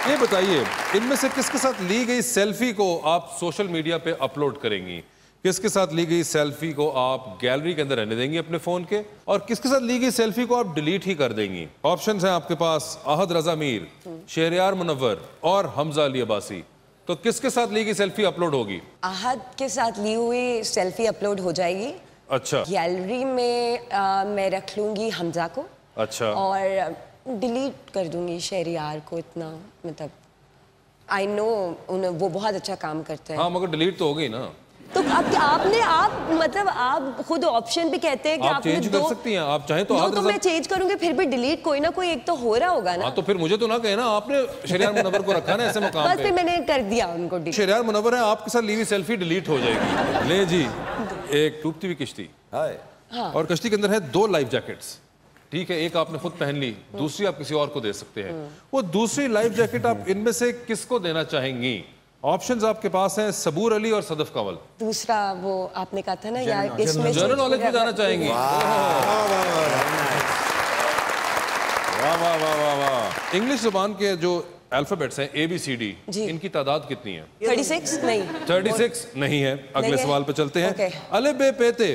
ये बताइए इनमें से किसके साथ ली गई सेल्फी को आप सोशल मीडिया पे अपलोड करेंगी? किसके साथ ली गई सेल्फी को आप गैलरी के अंदर रहने देंगी अपने फ़ोन के? और किसके साथ ली गई सेल्फी को आप डिलीट ही कर देंगी? ऑप्शंस हैं आपके पास अहद रजा मीर शेरियार मुनव्वर और हमजा अली अब्बासी। तो किसके साथ ली गई सेल्फी अपलोड होगी? आहद के साथ ली हुई सेल्फी अपलोड हो जाएगी। अच्छा। गैलरी में अ, मैं रख लूँगी हमजा को। अच्छा। और डिलीट कर दूँगी शहरियार को इतना मतलब आई नो वो बहुत अच्छा काम करते हैं। हाँ मगर डिलीट तो हो गई ना। तो अब आपने आप मतलब आप खुद ऑप्शन भी कहते हैं कि आप आपने चेंज कर सकती हैं आप चाहें तो दो अहद तो मैं चेंज करूँगी फिर भी डिलीट कोई ना कोई एक तो हो रहा होगा ना। हाँ तो फिर मुझे तो ना कहे ना आपने शरियार मुनव्वर को रखा ना ऐसे मकाम बस पे। फिर मैंने कर दिया उनको। शरियार मुनव्वर है आपके साथ ली हुई सेल्फी डिलीट हो जाएगी। ले जी एक डूबती हुई किश्ती। हाय। और कश्ती के अंदर है दो लाइफ जैकेट्स ठीक है एक आपने खुद पहन ली दूसरी आप किसी और को दे सकते हैं। वो दूसरी लाइफ जैकेट आप इनमें से किसको देना चाहेंगी? ऑप्शंस आपके पास हैं सबूर अली और सदफ कंवल। दूसरा वो आपने कहा था ना यार इसमें जनरल नॉलेज भी जाना चाहेंगी। इंग्लिश ज़ुबान के जो अल्फाबेट्स हैं ए बी सी डी इनकी तादाद कितनी है? 36 नहीं। 36 नहीं है। अगले सवाल पे चलते हैं. अले बे पेते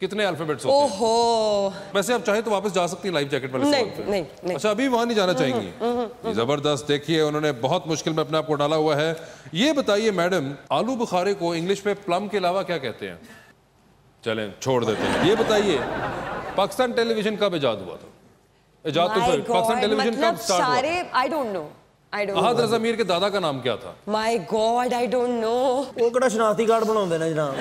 कितने अल्फाबेट्स होते हैं? ओहो। वैसे आप चाहें तो वापस जा सकती हैं लाइफ जैकेट वाले नहीं, नहीं, नहीं। अच्छा अभी वहाँ नहीं जाना चाहेंगी। ज़बरदस्त देखिए उन्होंने बहुत मुश्किल में अपने आप को डाला हुआ है। ये बताइए मैडम आलू बुखारे को इंग्लिश में प्लम के अलावा क्या कहते हैं? चलें छोड़ देते हैं। ये बताइए पाकिस्तान टेलीविज़न कब इजाद हुआ था? इजाद तो पाकिस्तान टेलीविज़न मतलब कब स्टार्ट हुआ सारे I don't know I don't Ahad know Raza Mir के दादा का नाम क्या था my God I don't know ਉਹ ਕਿਹੜਾ ਸ਼ਨਾਖਤੀ ਕਾਰਡ ਬਣਾਉਂਦੇ ਨੇ ਜਨਾਬ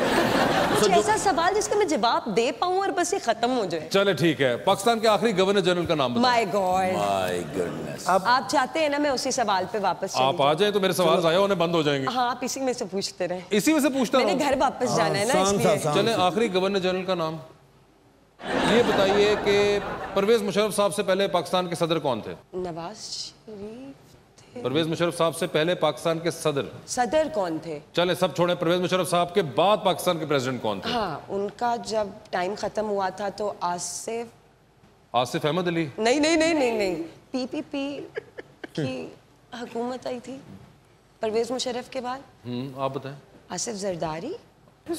कुछ ऐसा सवाल जिसका मैं जवाब दे पाऊं और बस ये खत्म हो जाए चले ठीक है पाकिस्तान के आखिरी गवर्नर जनरल का नाम बताओ माय गॉड माय गुडनेस आप चाहते हैं ना मैं उसी सवाल पे वापस आप चली आ जाए तो मेरे सवाल जाया होने बंद हो जाएंगे जाऊं? हाँ आप इसी में से पूछते रहे इसी में से पूछता मैंने हूँ घर वापस जाना है ना आसान था, इसलिए आसान। चले आखिरी गवर्नर जनरल का नाम ये बताइए कि परवेज मुशर्रफ साहब से पहले पाकिस्तान के सदर कौन थे नवाज शरीफ परवेज मुशरफ साहब से पहले पाकिस्तान के सदर। सदर कौन थे? चले सब छोड़े परवेज मुशरफ साहब के बाद पाकिस्तान के प्रेसिडेंट कौन थे? हाँ उनका जब टाइम खत्म हुआ था तो आसिफ आसिफ अहमद अली। नहीं नहीं नहीं नहीं नहीं। पीपीपी की *laughs* हुकूमत आई थी। परवेज मुशरफ के बाद? हम्म आप बताएँ। आसिफ जरदारी?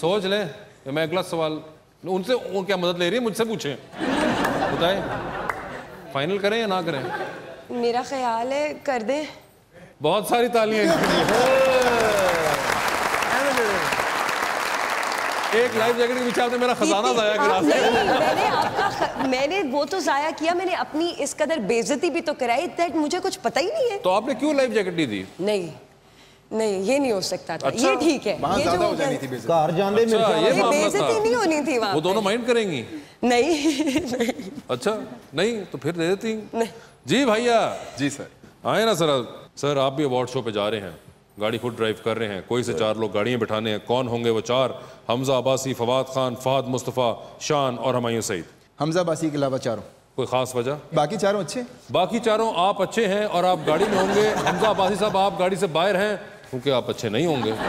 सोच लें मैं अगला सवाल उनसे वो क्या मदद ले रही है? मुझसे पूछें। बताएँ। फाइनल करें या ना करें? मेरा ख्याल है कर दे। बहुत सारी तालियाँ एक लाइफ जैकेट के पीछे आपने मेरा खजाना जाया करा हाँ, मैंने आपका मैंने वो तो जाया किया मैंने अपनी इस कदर बेइज्जती भी तो कराई दैट मुझे कुछ पता ही नहीं है। तो आपने क्यों लाइफ जैकेट नहीं दी नहीं नहीं ये नहीं हो सकता था। अच्छा, ये ठीक है। ये जो कार जाने में अच्छा, ये बेइज्जती नहीं होनी थी वहाँ वो दोनों माइंड करेंगी? नहीं। अच्छा नहीं तो फिर दे देती। जी भैया। जी सर आए ना सर सर आप भी अवार्ड शो पे जा रहे हैं गाड़ी खुद ड्राइव कर रहे हैं कोई से चार लोग गाड़ियाँ बिठाने हैं कौन होंगे वो चार? हमजा अब्बासी फवाद खान फहद मुस्तफ़ा शान और हमायूं सईद। हमजा बासी के अलावा चारों। कोई खास वजह? बाकी चारों अच्छे? बाकी चारों आप अच्छे हैं और आप गाड़ी में होंगे। हमजा अब्बासी साहब आप गाड़ी से बाहर हैं क्योंकि आप अच्छे नहीं होंगे। *laughs*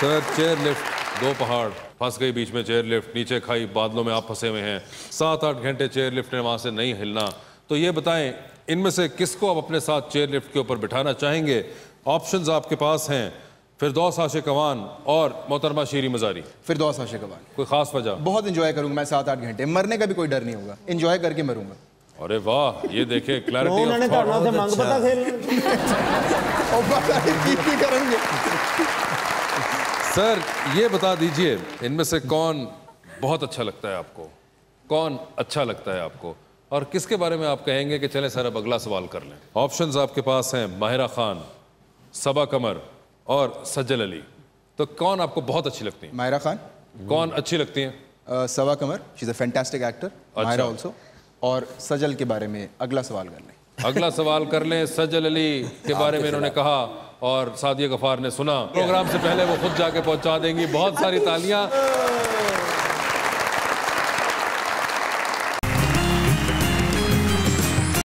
सर चेयर लिफ्ट दो पहाड़ फंस गई बीच में चेयर लिफ्ट नीचे खाई बादलों में आप फंसे हुए हैं। सात आठ घंटे चेयर लिफ्ट ने वहाँ से नहीं हिलना। तो ये बताएँ इनमें से किसको आप अपने साथ चेयर लिफ्ट के ऊपर बिठाना चाहेंगे? ऑप्शंस आपके पास हैं। फिरदौस आशिक कवान और मोहतरमा शीरी मजारी। फिर आशिक कवान कोई खास वजह? बहुत इंजॉय करूँगा मैं सात आठ घंटे। मरने का भी कोई डर नहीं होगा। इंजॉय करके मरूँगा। अरे वाह ये देखे *laughs* क्लैरिटी करना थे पता अच्छा। *laughs* करेंगे। सर ये बता दीजिए इनमें से कौन बहुत अच्छा लगता है आपको? कौन अच्छा लगता है आपको? और किसके बारे में आप कहेंगे कि चलें सर अब अगला सवाल कर लें। ऑप्शंस आपके पास हैं माहिरा खान सबा कमर और सज्जल अली। तो कौन आपको बहुत अच्छी लगती है? मायरा खान। कौन अच्छी लगती हैं? uh, Saba Qamar she is a fantastic actor Mayra also और सजल के बारे में अगला सवाल कर लें। अगला सवाल कर लें सजल अली के बारे में इन्होंने कहा और सादिया गफार ने सुना। प्रोग्राम से पहले वो खुद जाके पहुँचा देंगी। बहुत सारी तालियाँ।